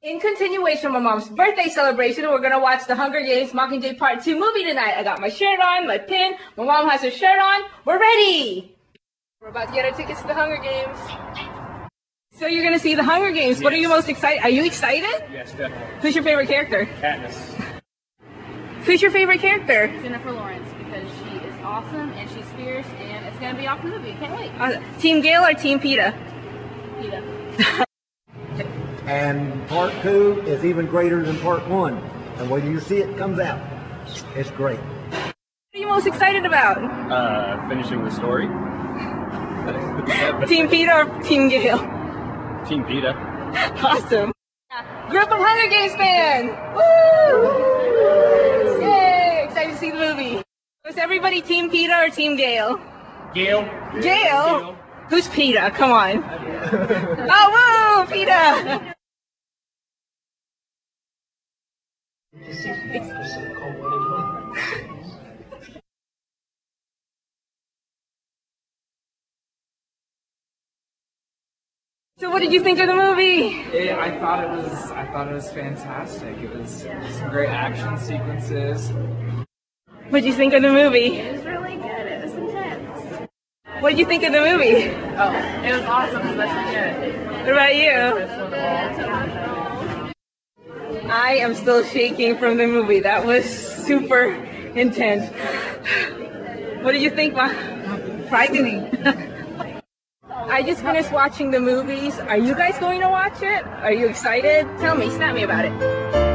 In continuation of my mom's birthday celebration, we're gonna watch the Hunger Games Mockingjay Part 2 movie tonight. I got my shirt on, my pin, my mom has her shirt on. We're ready! We're about to get our tickets to the Hunger Games. So you're gonna see the Hunger Games. What are you most excited? Are you excited? Yes, definitely. Who's your favorite character? Katniss. Who's your favorite character? Jennifer Lawrence because she is awesome and she's fierce and it's gonna be off the movie. Can't wait. Uh, Team Gale or Team Peeta? Peeta. And part two is even greater than part one. And when you see it comes out, it's great. What are you most excited about? Uh, finishing the story. Team Peeta or Team Gale? Team Peeta. Awesome. Group of Hunger Games fan! Woo! Yay! Excited to see the movie. Was everybody Team Peeta or Team Gale? Gale. Gale? Who's Peeta? Come on. oh, woo! Peeta! So what did you think of the movie? It, I thought it was I thought it was fantastic. It was some great action sequences. What did you think of the movie? It was really good. It was intense. What did you think of the movie? Oh, it was awesome. Especially good. What about you? I am still shaking from the movie. That was super intense. What did you think, Ma? Frightening. I just finished watching the movies. Are you guys going to watch it? Are you excited? Tell me, snap me about it.